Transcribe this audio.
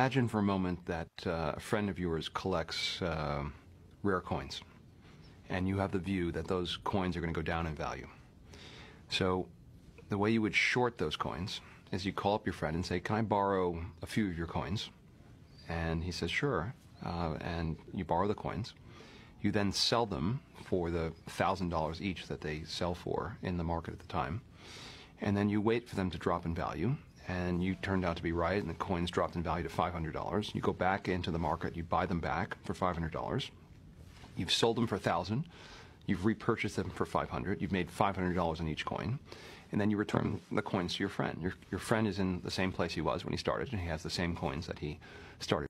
Imagine for a moment that uh, a friend of yours collects uh, rare coins, and you have the view that those coins are going to go down in value. So, the way you would short those coins is you call up your friend and say, Can I borrow a few of your coins? And he says, Sure. Uh, and you borrow the coins. You then sell them for the $1,000 each that they sell for in the market at the time. And then you wait for them to drop in value and you turned out to be right, and the coins dropped in value to $500. You go back into the market, you buy them back for $500. You've sold them for 1000 You've repurchased them for 500 You've made $500 on each coin. And then you return the coins to your friend. Your, your friend is in the same place he was when he started, and he has the same coins that he started.